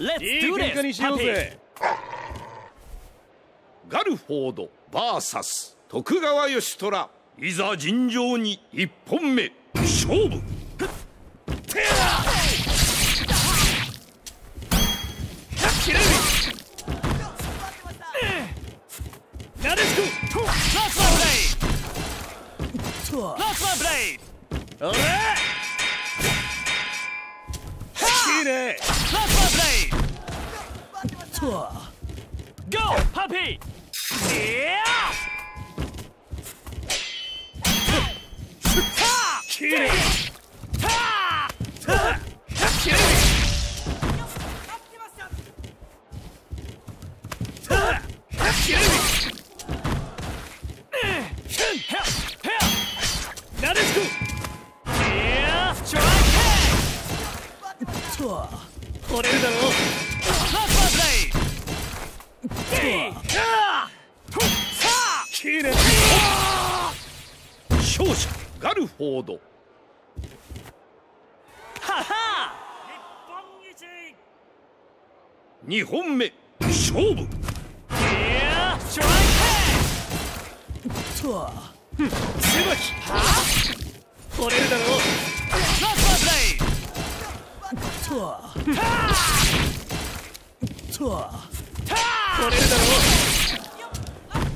レッツドゥレッガルフォード VS 徳川義虎。いざ尋常に一本目。勝負。ラスマブレイ Go puppy! Yeah. 切れた切れなでしこストライク取れるだろうラストプレイキレ勝者ガルフォード。はは2本目勝負。ストライクと狭き。取れるだろう。ラストプレイとと取れるだろう。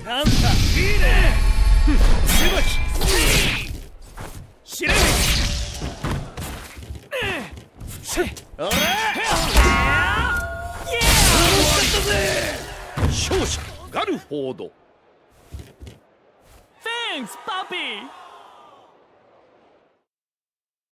あんたいいね。狭き知れせおら勝者ガルフォード Thanks, puppy!